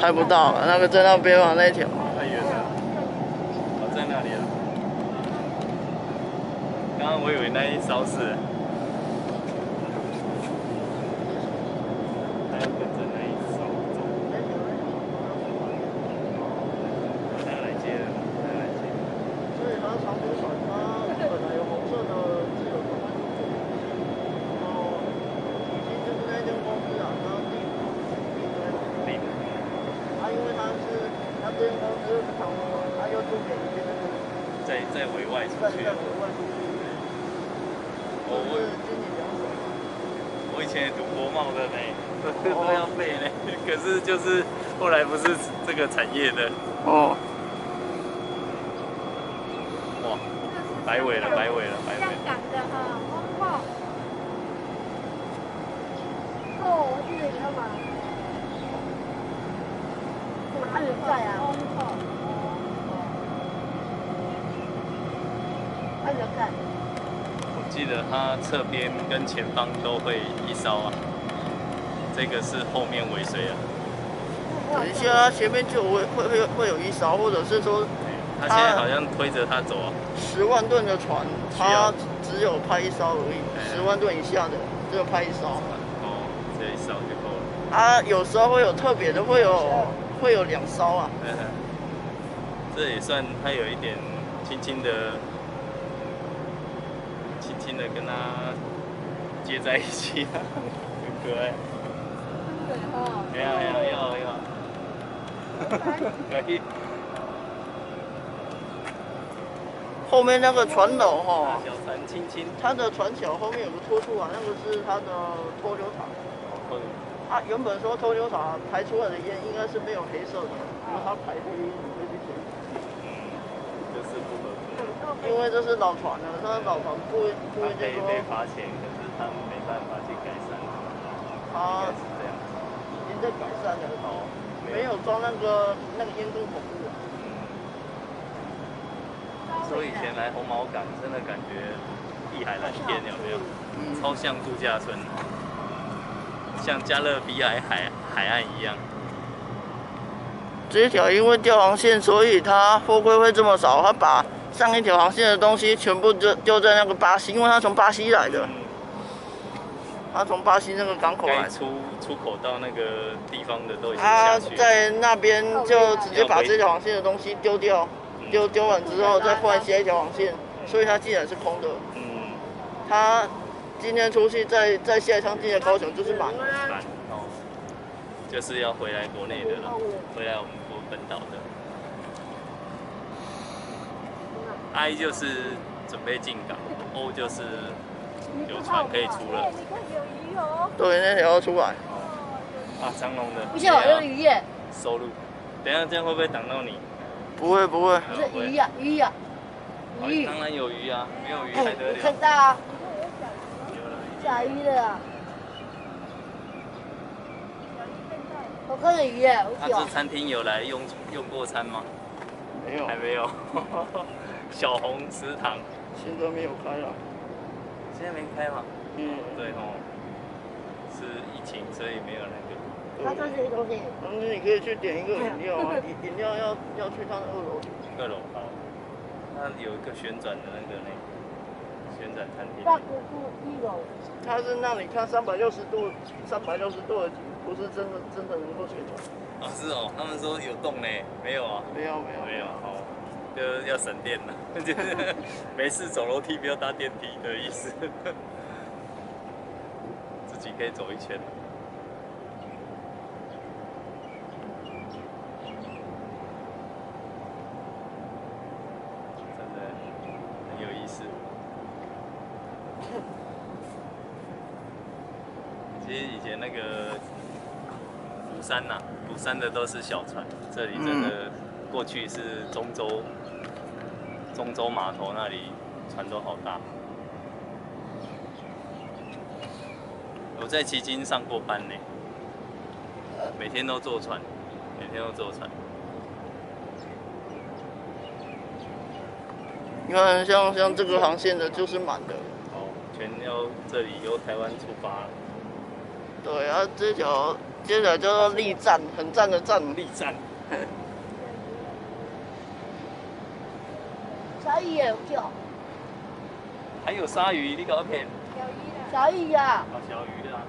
拍不到，那个在那边嘛那一条。太远了。哦，在那里啊。刚刚我以为那一艘是。还要跟着那一艘走。他来接了，他要来接。所以它长途船它本来有红色的自由航班入口，然后已经就是那间公司啊，它订订在对的。它因为它是它这间公司是长途船，它又租给一些那个在在委外出去我我。我以前也读国贸的呢，都要背呢。可是就是后来不是这个产业的，哦，哇，摆尾了，摆尾了，摆尾香了。港的哈，风暴。哦，我记得你干嘛？在啊。我记得它侧边跟前方都会一烧啊，这个是后面尾随啊。等一下，它前面就会会会会有一烧，或者是说他现在好像推着他走啊。十万吨的船，它只有拍一艘而已，哎十万吨以下的只有拍一艘。哦，这一烧就够了。啊，有时候会有特别的，会有会有两艘啊。嗯这也算它有一点轻轻的，的跟他接在一起啊，很可爱。对哈。要要要要，可以。后面那个船篓哈、小船轻轻，它的船桥后面有个拖出啊，那个是它的脱硫塔。哦啊，原本说脱硫塔排出来的烟应该是没有黑色的，因为它排黑你会去检嗯，就是不合格。因为这是老船了，它老船不不他可以被罚钱，可是他没办法去改善，应它是这样。已经在改善了，哦，没有装那个那个烟囱孔布。嗯。所以以前来红毛港，真的感觉碧海蓝天，有没有？嗯超像度假村，像加勒比海海海岸一样。这一条因为掉航线，所以它货柜会这么少。它把上一条航线的东西全部就丢在那个巴西，因为他从巴西来的，他，从巴西那个港口来出出口到那个地方的都已经他。在那边就直接把这条航线的东西丢掉，丢丢完之后再换下一条航线，所以他既然是空的，嗯，他今天出去再再下一趟进的高雄就是满。的。满哦，就是要回来国内的了，回来我们国本岛的。I 就是准备进港，O 就是有船可以出了。你看有鱼哦。对，那条要出来。啊，长隆的。不是哦，有鱼耶，收入。等一下这样会不会挡到你？不会不会，不是鱼呀鱼呀哦鱼。当然有鱼啊，没有鱼哎还得了看了？到啊，有鱼的啊。我看到鱼耶，他我这餐厅有来用用过餐吗？没有还，没有。小红食堂现在没有开了。现在没开吗？嗯，对哦，是疫情，所以没有那个。他说这些东西，然后你可以去点一个饮料啊，饮饮料要要去他的二楼。二楼好，它有一个旋转的那个呢，旋转餐厅。大姑姑一楼，它是让你看三百六十度，三百六十度的景，不是真的真的能够旋转。哦，是哦，他们说有动呢，没有啊？没有没有没有，哦，就要省电了，就是 没事走楼梯不要搭电梯的意思，自己可以走一圈。真的很有意思。其实以前那个釜山呐、釜山的都是小船，这里真的过去是中州，中州码头那里船都好大。我在旗津上过班呢，每天都坐船，每天都坐船。你看像像这个航线的就是满的，哦，全要这里由台湾出发，对啊，这条接着叫做立站，很战的站。立站，小雨也有叫，还有鲨鱼，你搞骗？小雨啊，啊，小鱼的啊。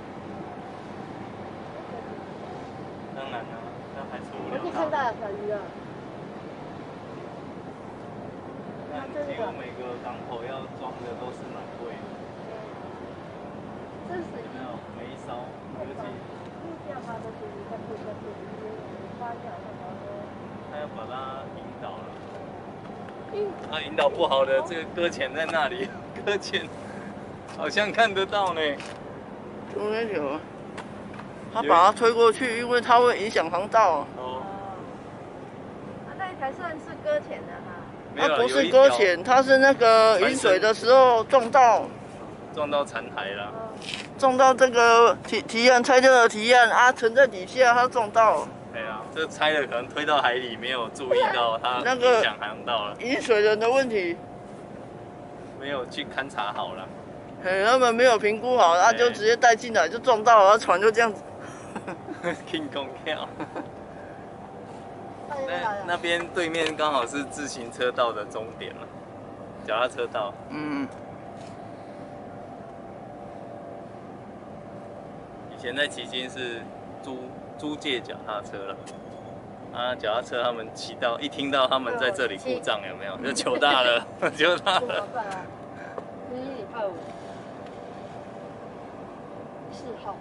当然啦、那还是无聊我去看到了小鱼了。那几乎每个港口要装的都是蛮贵的，这是有没有？每一艘，尤其他要把它引导了。他引导不好的，这个搁浅在那里，搁浅好像看得到呢。中间有，他把它推过去，因为它会影响航道。哦，啊，那一台算是搁浅的哈。没有它不是搁浅，它是那个引水的时候撞到撞到残骸了。撞到这个提提案拆掉的提案啊，沉在底下，它撞到对啊，这拆了可能推到海里，没有注意到它那个影响航道了，饮水人的问题。没有去勘察好了。嘿，他们没有评估好，他就直接带进来就撞到了，船就这样子。King Kong 跳。那那边对面刚好是自行车道的终点了，脚踏车道。嗯，前在旗津是租租借脚踏车了，啊，脚踏车他们骑到一听到他们在这里故障有没有，就糗大了，糗大了。办啊？一礼拜五，四号。